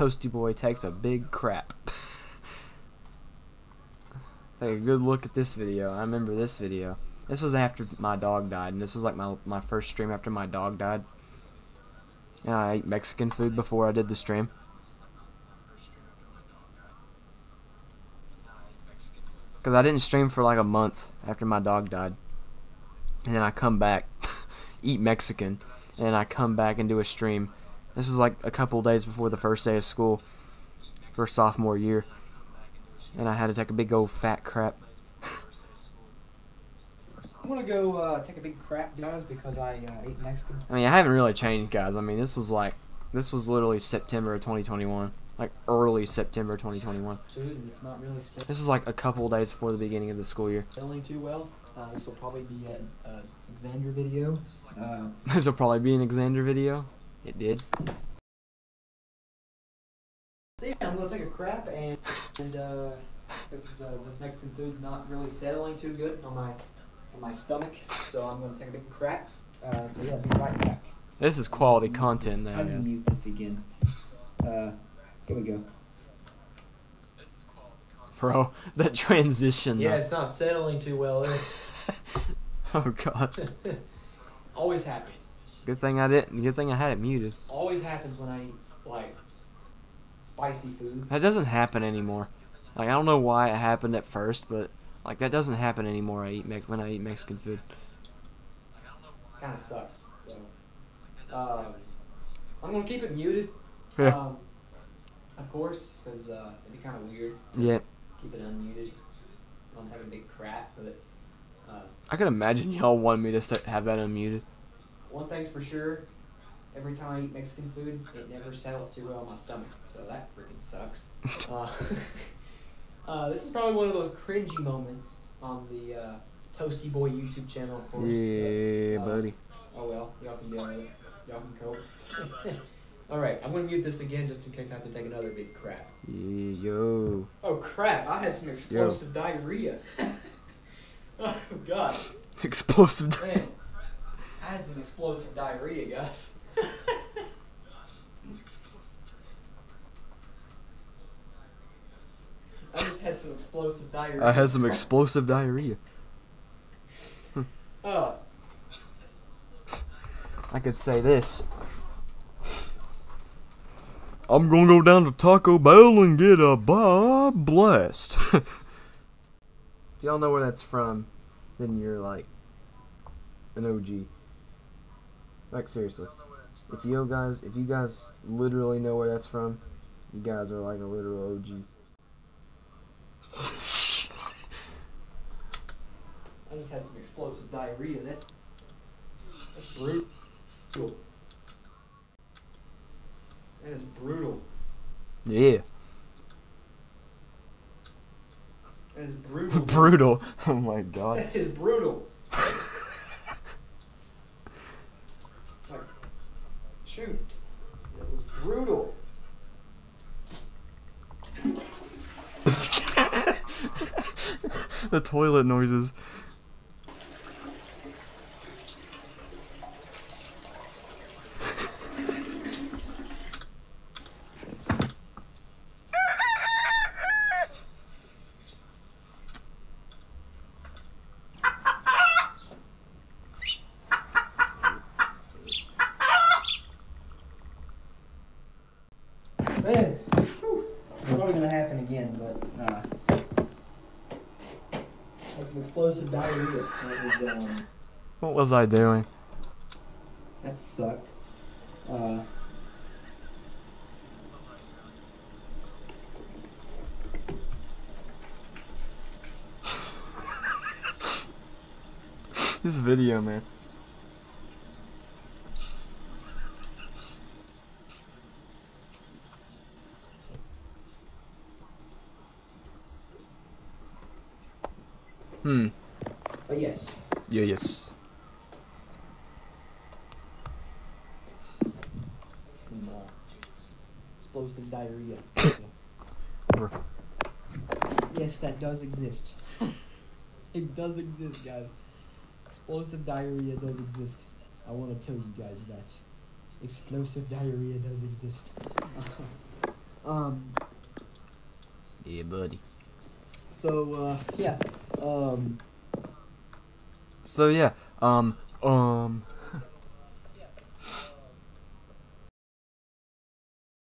Toasty Boi takes a big crap. Take a good look at this video. I remember this video. This was after my dog died, and this was like my my first stream after my dog died. And I ate Mexican food before I did the stream. Because I didn't stream for like a month after my dog died. And then I come back, eat Mexican, and I come back and do a stream. This was like a couple days before the first day of school for sophomore year. And I had to take a big old fat crap. I'm gonna go uh, take a big crap, guys, because I uh, ate Mexican. I mean, I haven't really changed, guys. I mean, this was like, this was literally September of 2021. Like early September 2021. Dude, and it's not really This is like a couple days before the beginning of the school year. selling too well. Uh, this will probably be an uh, Xander video. Uh, this will probably be an Xander video. It did. so yeah, I'm gonna take a crap and and uh, this, is, uh, this Mexican food's not really settling too good on my on my stomach, so I'm gonna take a big crap. Uh, so yeah, be right back. This is quality content now, How do you guys. mute this again? Uh, here we go. This is quality content. Bro, that transition. Yeah, though. it's not settling too well. is oh god. Always happens. Good thing I didn't. Good thing I had it muted. Always happens when I eat like spicy food. That doesn't happen anymore. Like I don't know why it happened at first, but like that doesn't happen anymore. I eat Mex- when I eat Mexican food. Kind of sucks. So, um, I'm gonna keep it muted. Yeah. Um, of course, because uh, it'd be kind of weird. to Yeah. Keep it unmuted. I'm taking a big crap, but uh, I can imagine y'all wanted me to have that unmuted. One thing's for sure. Every time I eat Mexican food, it never settles too well in my stomach. So that freaking sucks. uh, uh, this is probably one of those cringy moments on the uh, Toasty Boi YouTube channel, of course. but, Yeah, uh, buddy. Oh well, y'all can deal with it. Y'all can cope. All right, I'm gonna mute this again just in case I have to take another big crap. Yeah, yo. Oh crap! I had some explosive diarrhea. oh god, Explosive. Man! I had some explosive diarrhea, guys. I just had some explosive diarrhea. I had some explosive diarrhea. Oh, I could say this. I'm gonna go down to Taco Bell and get a Bob Blast. if y'all know where that's from, then you're like an OG. Like seriously. If you guys if you guys literally know where that's from, you guys are like a literal OGs. I just had some explosive diarrhea. That's that's brutal. That is brutal. Yeah. That is brutal. Brutal. Oh my god. That is brutal. Shoot, that was brutal. the toilet noises. Man, probably gonna happen again, but uh, had some explosive diarrhea. That was um, What was I doing? that sucked. Uh, This video, man. Hmm. but yes, Yeah, yes. some uh, explosive diarrhea. yes, that does exist. it does exist, guys. Explosive diarrhea does exist. I want to tell you guys that explosive diarrhea does exist. Um. Yeah, buddy. So uh, yeah. Um. So yeah. Um. Um.